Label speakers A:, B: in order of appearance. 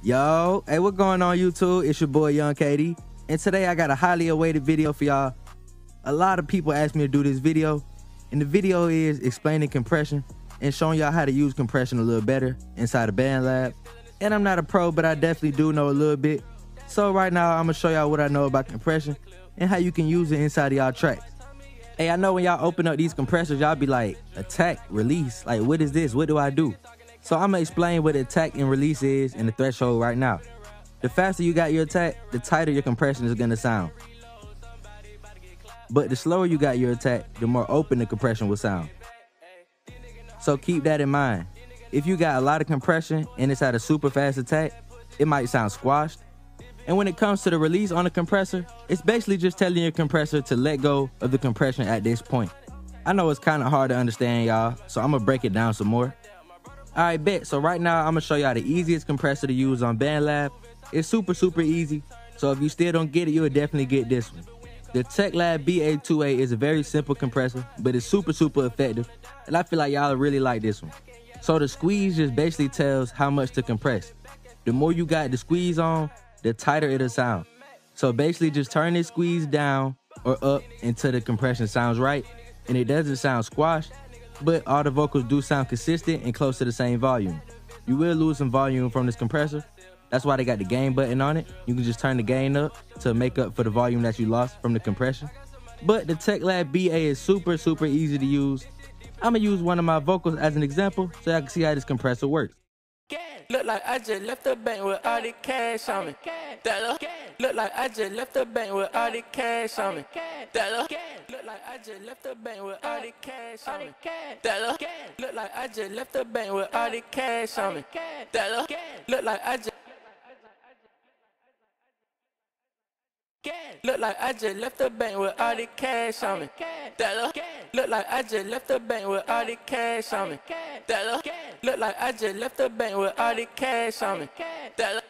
A: Yo, hey, what going on YouTube? It's your boy Young KD, and today I got a highly awaited video for y'all. A lot of people asked me to do this video, and the video is explaining compression and showing y'all how to use compression a little better inside of BandLab. And I'm not a pro, but I definitely do know a little bit. So right now, I'm gonna show y'all what I know about compression and how you can use it inside of y'all tracks. Hey, I know when y'all open up these compressors, y'all be like, attack, release, like what is this? What do I do? So I'm gonna explain what attack and release is and the threshold right now. The faster you got your attack, the tighter your compression is gonna sound. But the slower you got your attack, the more open the compression will sound. So keep that in mind. If you got a lot of compression and it's at a super fast attack, it might sound squashed. And when it comes to the release on the compressor, it's basically just telling your compressor to let go of the compression at this point. I know it's kind of hard to understand y'all, so I'm gonna break it down some more. Alright, bet. So right now, I'm gonna show y'all the easiest compressor to use on BandLab. It's super, super easy. So if you still don't get it, you'll definitely get this one. The TechLab BA2A is a very simple compressor, but it's super, super effective. And I feel like y'all really like this one. So the squeeze just basically tells how much to compress. The more you got the squeeze on, the tighter it'll sound. So basically just turn this squeeze down or up until the compression sounds right. And it doesn't sound squashed, but all the vocals do sound consistent and close to the same volume. You will lose some volume from this compressor. That's why they got the gain button on it. You can just turn the gain up to make up for the volume that you lost from the compression. But the TechLab BA is super, super easy to use. I'm gonna use one of my vocals as an example so I can see how this compressor works.
B: Look like I just left the bank with all the cash on me. That look, look like I just left the bank with all the cash on me. That look, look like I just left the bank with all the cash on me. That look, look like I just left the bank with all the cash on me. That look, look like I just Look like I just left the bank with all the cash on me. That look, look like I just left the bank with all the cash on me. That look, look like I just left the bank with all the cash on me. That.